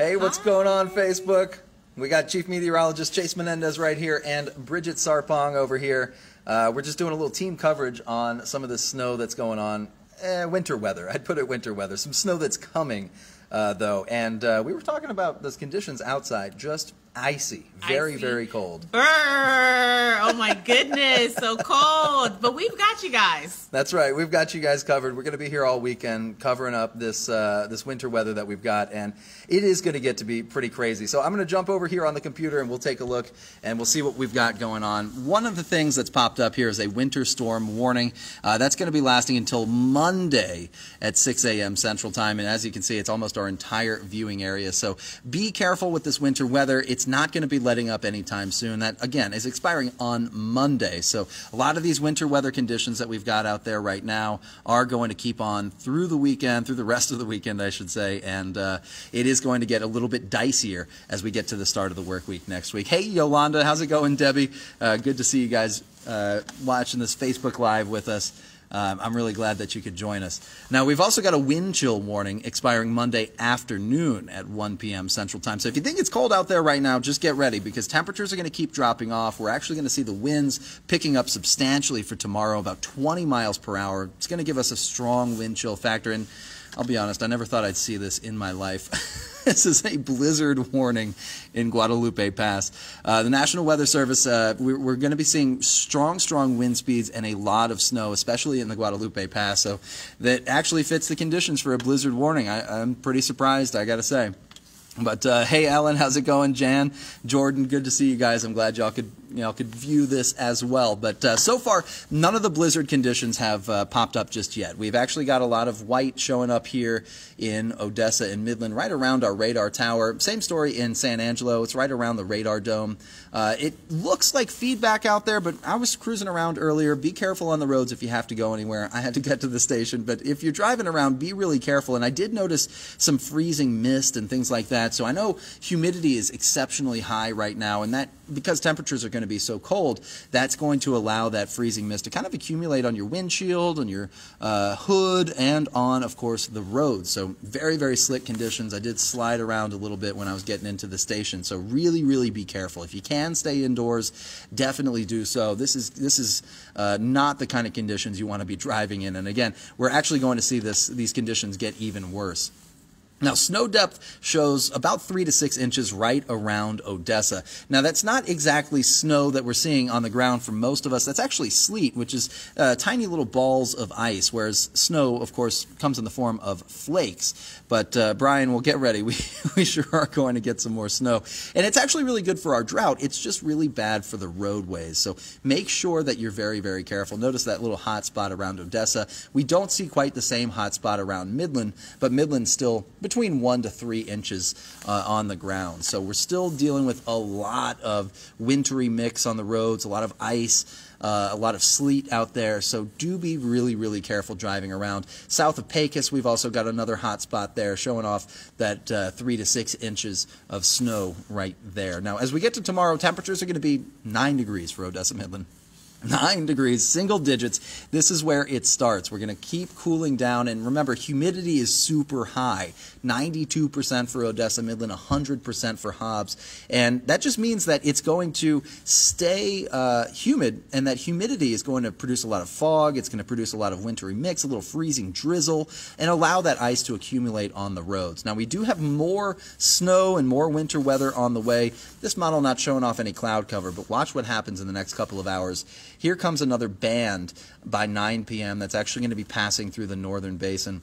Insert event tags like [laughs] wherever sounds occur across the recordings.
Hey, what's going on, Facebook? We got Chief Meteorologist Chase Menendez right here and Bridget Sarpong over here. Uh, we're just doing a little team coverage on some of the snow that's going on. Eh, winter weather. I'd put it winter weather. Some snow that's coming, uh, though. And uh, we were talking about those conditions outside. Just icy, very, Icy. very cold. Brr, oh my goodness, so cold. But we've got you guys. That's right. We've got you guys covered. We're going to be here all weekend covering up this uh, this winter weather that we've got, and it is going to get to be pretty crazy. So I'm going to jump over here on the computer and we'll take a look and we'll see what we've got going on. One of the things that's popped up here is a winter storm warning. Uh, that's going to be lasting until Monday at 6 a.m. Central Time, and as you can see, it's almost our entire viewing area. So be careful with this winter weather. It's not going to be letting up anytime soon. That again is expiring on Monday. So a lot of these winter weather conditions that we've got out there right now are going to keep on through the weekend, through the rest of the weekend, I should say, and uh, it is going to get a little bit dicier as we get to the start of the work week next week. Hey, Yolanda, how's it going, Debbie? Uh, good to see you guys uh, watching this Facebook Live with us. Um, I'm really glad that you could join us. Now, we've also got a wind chill warning expiring Monday afternoon at 1 p.m. Central Time. So if you think it's cold out there right now, just get ready because temperatures are going to keep dropping off. We're actually going to see the winds picking up substantially for tomorrow, about 20 miles per hour. It's going to give us a strong wind chill factor. And I'll be honest, I never thought I'd see this in my life. [laughs] this is a blizzard warning in Guadalupe Pass. Uh, the National Weather Service, uh, we're, we're going to be seeing strong, strong wind speeds and a lot of snow, especially in the Guadalupe Pass. So that actually fits the conditions for a blizzard warning. I, I'm pretty surprised, I got to say. But uh, hey, Alan, how's it going? Jan, Jordan, good to see you guys. I'm glad y'all could you know could view this as well. But uh, so far, none of the blizzard conditions have uh, popped up just yet. We've actually got a lot of white showing up here in Odessa and Midland, right around our radar tower. Same story in San Angelo. It's right around the radar dome. Uh, it looks like feedback out there, but I was cruising around earlier. Be careful on the roads if you have to go anywhere. I had to get to the station, but if you're driving around, be really careful. And I did notice some freezing mist and things like that. So I know humidity is exceptionally high right now, and that because temperatures are going to be so cold, that's going to allow that freezing mist to kind of accumulate on your windshield, on your uh, hood, and on, of course, the roads. So very, very slick conditions. I did slide around a little bit when I was getting into the station. So really, really be careful. If you can stay indoors, definitely do so. This is this is uh, not the kind of conditions you want to be driving in. And again, we're actually going to see this these conditions get even worse. Now, snow depth shows about three to six inches right around Odessa. Now, that's not exactly snow that we're seeing on the ground for most of us. That's actually sleet, which is uh, tiny little balls of ice, whereas snow, of course, comes in the form of flakes. But, uh, Brian, we'll get ready. [laughs] We, we sure are going to get some more snow. And it's actually really good for our drought. It's just really bad for the roadways. So make sure that you're very, very careful. Notice that little hot spot around Odessa. We don't see quite the same hot spot around Midland, but Midland's still between one to three inches uh, on the ground. So we're still dealing with a lot of wintry mix on the roads, a lot of ice. Uh, a lot of sleet out there, so do be really, really careful driving around. South of Pecos, we've also got another hot spot there, showing off that uh, three to six inches of snow right there. Now, as we get to tomorrow, temperatures are going to be nine degrees for Odessa Midland. Nine degrees, single digits. This is where it starts. We're going to keep cooling down. And remember, humidity is super high 92% for Odessa Midland, 100% for Hobbs. And that just means that it's going to stay uh, humid, and that humidity is going to produce a lot of fog. It's going to produce a lot of wintry mix, a little freezing drizzle, and allow that ice to accumulate on the roads. Now, we do have more snow and more winter weather on the way. This model not showing off any cloud cover, but watch what happens in the next couple of hours. Here comes another band by 9 p.m. that's actually going to be passing through the northern basin.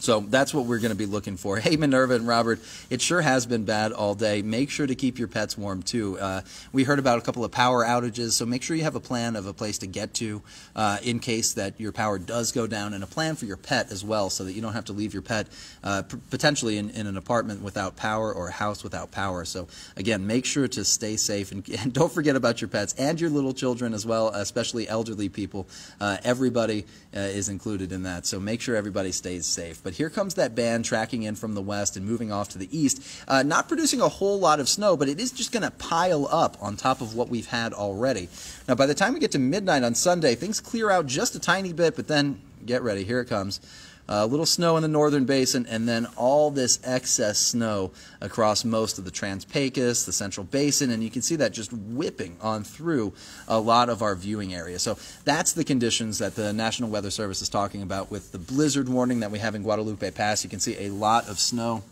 So that's what we're going to be looking for. Hey, Minerva and Robert, it sure has been bad all day. Make sure to keep your pets warm too. Uh, we heard about a couple of power outages, so make sure you have a plan of a place to get to uh, in case that your power does go down, and a plan for your pet as well, so that you don't have to leave your pet uh, potentially in, in an apartment without power or a house without power. So again, make sure to stay safe and, and don't forget about your pets and your little children as well, especially elderly people. Uh, everybody uh, is included in that, so make sure everybody stays safe. But here comes that band tracking in from the west and moving off to the east, uh, not producing a whole lot of snow, but it is just going to pile up on top of what we've had already. Now, by the time we get to midnight on Sunday, things clear out just a tiny bit, but then get ready, here it comes. A little snow in the northern basin, and then all this excess snow across most of the Trans-Pecos, the Central Basin, and you can see that just whipping on through a lot of our viewing area. So that's the conditions that the National Weather Service is talking about with the blizzard warning that we have in Guadalupe Pass. You can see a lot of snow.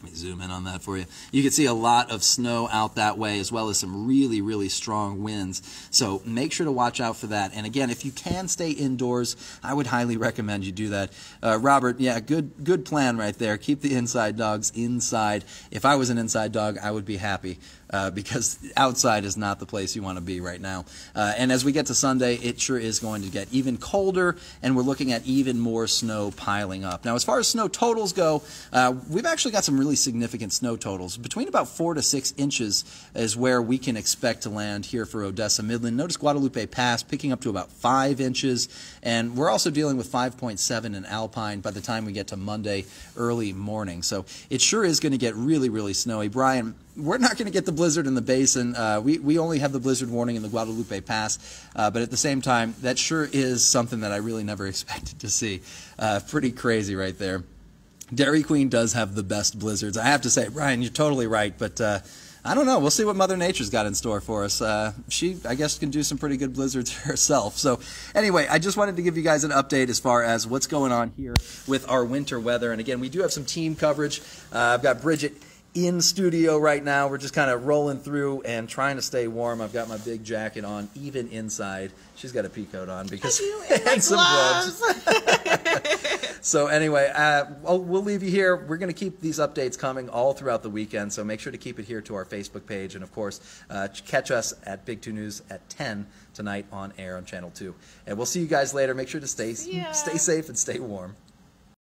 Let me zoom in on that for you. You can see a lot of snow out that way as well as some really, really strong winds. So make sure to watch out for that. And again, if you can stay indoors, I would highly recommend you do that. Uh, Robert, yeah, good, good plan right there. Keep the inside dogs inside. If I was an inside dog, I would be happy uh, because outside is not the place you want to be right now. Uh, and as we get to Sunday, it sure is going to get even colder, and we're looking at even more snow piling up. Now, as far as snow totals go, uh, we've actually got some really significant snow totals. Between about four to six inches is where we can expect to land here for Odessa Midland. Notice Guadalupe Pass picking up to about five inches, and we're also dealing with 5.7 in Alpine by the time we get to Monday early morning. So it sure is going to get really, really snowy. Brian, we're not going to get the blizzard in the basin. Uh, we, we only have the blizzard warning in the Guadalupe Pass, uh, but at the same time, that sure is something that I really never [laughs] expected to see. Uh, pretty crazy right there. Dairy Queen does have the best blizzards. I have to say, Brian, you're totally right, but uh, I don't know. We'll see what Mother Nature's got in store for us. Uh, she, I guess, can do some pretty good blizzards [laughs] herself. So, anyway, I just wanted to give you guys an update as far as what's going on here with our winter weather. And again, we do have some team coverage. Uh, I've got Bridget in studio right now. We're just kind of rolling through and trying to stay warm. I've got my big jacket on, even inside. She's got a pea coat on because [laughs] and some gloves. [laughs] [laughs] so anyway, uh, we'll, we'll leave you here. We're going to keep these updates coming all throughout the weekend. So make sure to keep it here to our Facebook page, and of course, uh, catch us at Big Two News at 10 tonight on air on Channel Two. And we'll see you guys later. Make sure to stay stay safe and stay warm.